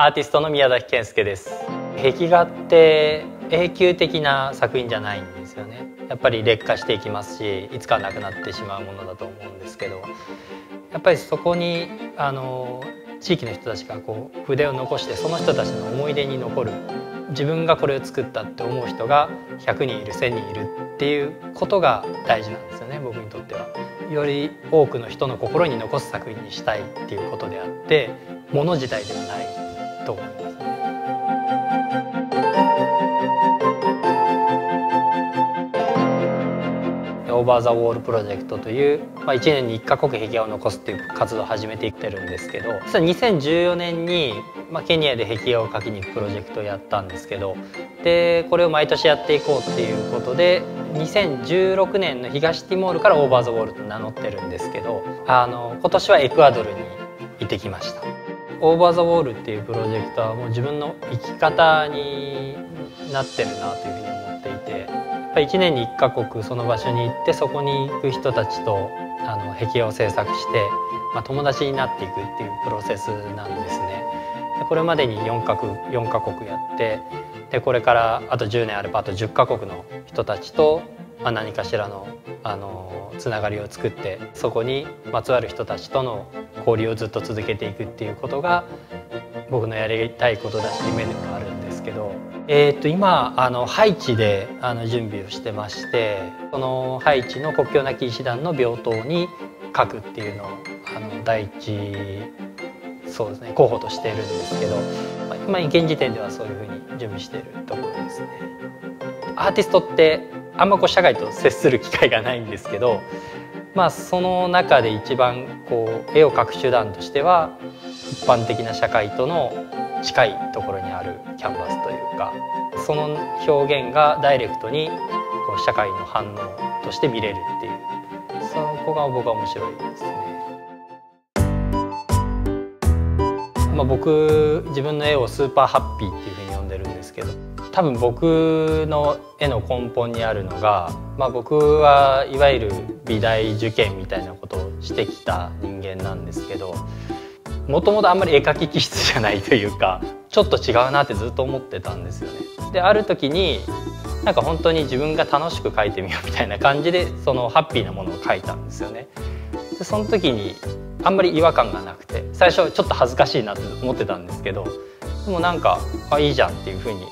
アーティストの宮崎健介です。壁画って永久的な作品じゃないんですよね。やっぱり劣化していきますしいつかなくなってしまうものだと思うんですけど。やっぱりそこにあの地域の人たちがこう筆を残してその人たちの思い出に残る自分がこれを作ったって思う人が100人いる1,000人いるっていうことが大事なんですよね僕にとっては。より多くの人の心に残す作品にしたいっていうことであってもの自体ではない。と思います。オーバー・ザ・ウォールプロジェクトという、まあ、1年に1カ国壁画を残すっていう活動を始めていってるんですけど実は2014年に、まあ、ケニアで壁画を描きに行くプロジェクトをやったんですけどでこれを毎年やっていこうっていうことで2016年の東ティモールからオーバー・ザ・ウォールと名乗ってるんですけどあの今年はエクアドルに行ってきました。オーバー・ザ・ウォールっていうプロジェクトはもう自分の生き方になってるなというふうに思っていてやっぱ1年に1カ国その場所に行ってそこに行く人たちとあの壁画を制作して、まあ、友達になっていくっていうプロセスなんですね。これまでに4カ国 ,4 カ国やってでこれからあと10年あればあと10カ国の人たちと、まあ、何かしらのあのつながりを作ってそこにまつわる人たちとの交流をずっと続けていくっていうことが僕のやりたいことだし夢でもあるんですけど、えー、と今あのハイチであの準備をしてましてそのハイチの国境なき医師団の病棟に書くっていうのをあの第一そうですね候補としているんですけど、まあ、今現時点ではそういうふうに準備しているところですね。アーティストってあんまこう社会と接する機会がないんですけどまあその中で一番こう絵を描く手段としては一般的な社会との近いところにあるキャンバスというかその表現がダイレクトにこう社会の反応として見れるっていうそこが僕は面白いですね。まあ、僕自分の絵をスーパーハッピーっていうふうに呼んでるんですけど多分僕の絵の根本にあるのが、まあ、僕はいわゆる美大受験みたいなことをしてきた人間なんですけどもともとあんまり絵描き気質じゃないというかちょっと違うなってずっと思ってたんですよね。である時になんか本当に自分が楽しく描いてみようみたいな感じでそのハッピーなものを描いたんですよね。でその時にあんまり違和感がなくて最初ちょっと恥ずかしいなって思ってたんですけどでもなんかあいいじゃんっていうふうに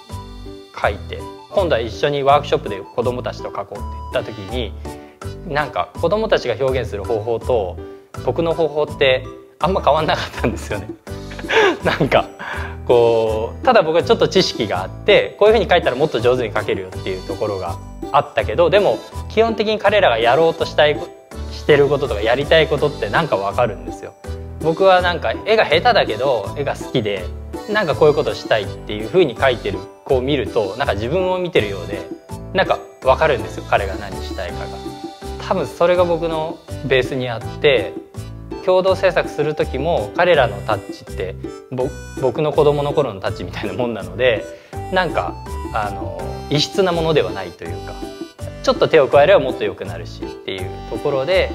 書いて今度は一緒にワークショップで子どもたちと書こうって言った時になんか子どもたちが表現する方法と僕の方法ってあんま変わんなかったんですよね。なんかこうただ僕はちょっと知識があってこういうふうに書いたらもっと上手に書けるよっていうところがあったけどでも基本的に彼らがやろうとしたいしてることとかやりたいことってなんかわかるんですよ。僕はなんか絵が下手だけど絵が好きでなんかこういうことしたいっていうふうに書いてる子を見るとなんか自分を見てるようでなんか分かるんですよ彼が何したいかが。多分それが僕のベースにあって共同制作する時も彼らのタッチって僕の子供の頃のタッチみたいなもんなのでなんかあの異質なものではないというかちょっと手を加えればもっと良くなるしっていうところで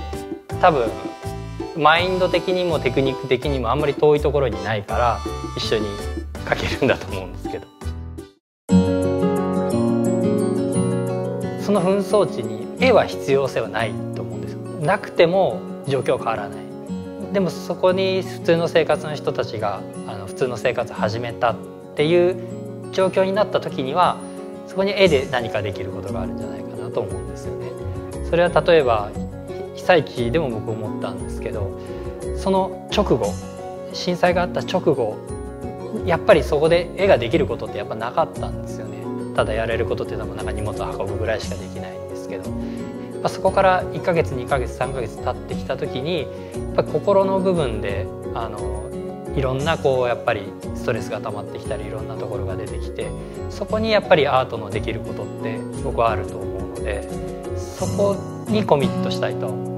多分マインド的にもテクニック的にもあんまり遠いところにないから一緒に描けるんだと思うんですけど。その紛争地に絵は必要性はないと思うんですなくても状況変わらない。でもそこに普通の生活の人たちがあの普通の生活を始めたっていう状況になった時にはそこに絵で何かできることがあるんじゃないかなと思うんですよね。それは例えば被災地でも僕思ったんですけどその直後震災があった直後やっぱりそこで絵ができることってやっぱなかったんですよね。ただやれることっていうのはなんか荷物を運ぶぐらいしかできないんですけど。そこから1ヶ月2ヶ月3ヶ月経ってきた時にやっぱ心の部分であのいろんなこうやっぱりストレスが溜まってきたりいろんなところが出てきてそこにやっぱりアートのできることって僕はあると思うのでそこにコミットしたいと。